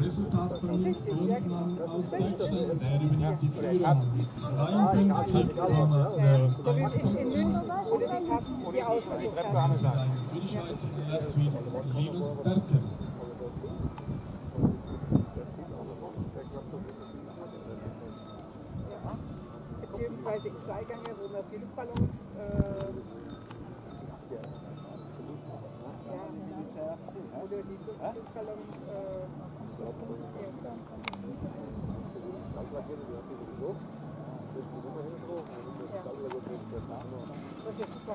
Resultat von Nils Bodenmann aus Deutschland. Er übernimmt die Führung mit 52,5 So wie in, in München, wo du die Kassen die ausgesucht hast. Für die Schweiz La Suisse Linus. Beziehungsweise in Seilgänge, wo man die da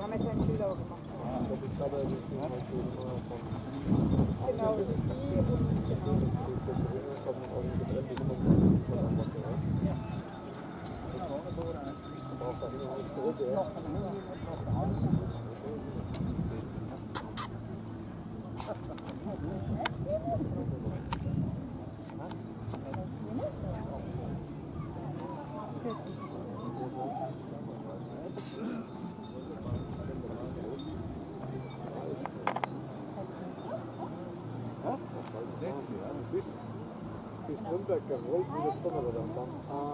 haben wir so einen auch gemacht. Genau, die und genau. Bis runter gerollt, wie das kommen oder dann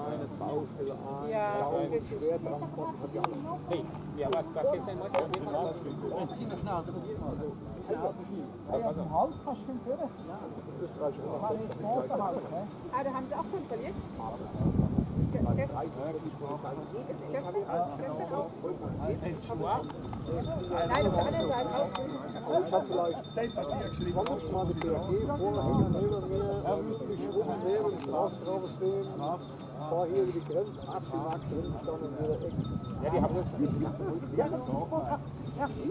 eine Baustelle, ein Ja, das Schwertransport, das hat ja alles. Hey, ja, was, was ist denn heute? Zieh noch schnell, oder? Österreich schon noch besser, das ist gleich. Ah, da haben sie auch kontrolliert? Gestern, gestern auch? Nein, auf der anderen Seite auch. Ich habe vielleicht 20 Mal die BRG vorher hinter mir, müsste ich rum und Straßen drauf stehen. Fahr hier über die Grenze, Ast im Markt drin gestanden und wieder echt. Ja, die haben das. Ja, das ist super. Ja. Die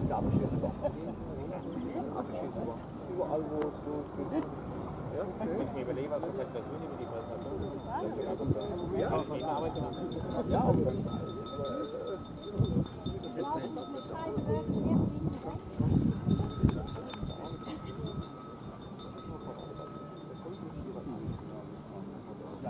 Diese Abschüsse. Abschüsse. Überall, wo du bist. Ja. Ich überlege, was das halt persönlich mit die Präsentation Ja, ja, aber das alles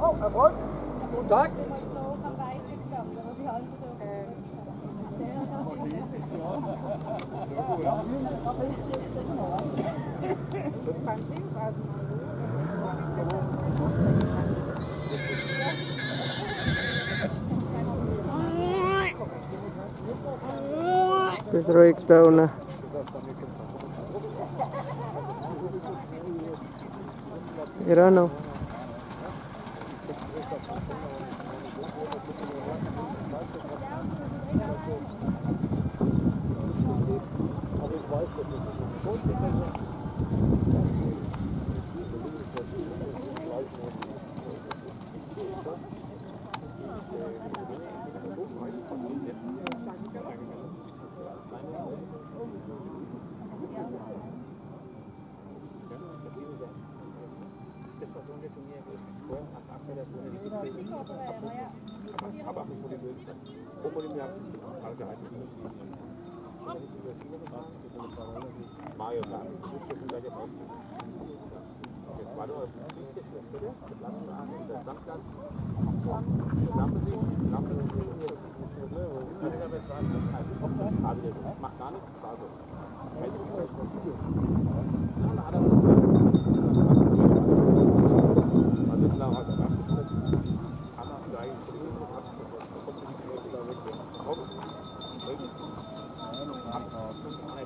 Oh, Erfolg. Guten Tag. Äh, Beim Seefasen mal Bist ruhig da unten. Irano. Aber ich weiß, dass ich Aber Mario Kart. Jetzt war doch ein bisschen schlecht, oder? Das lassen wir an der Sandplatz. Lampe sehen, Lampe sehen. Jetzt macht gar nichts. Also, kein Ja, da hat er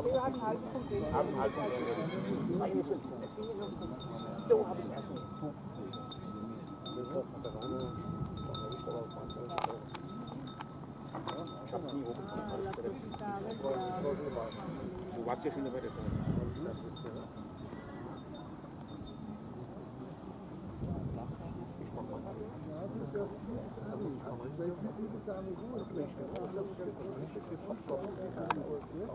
Du warst ja schon dabei, das Ich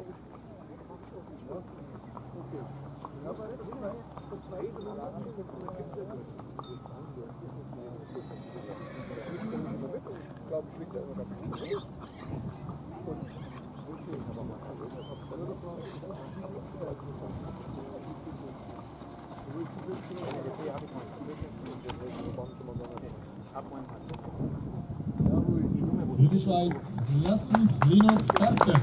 glaube, gut. Die Schweiz, Lassis Linus Karten.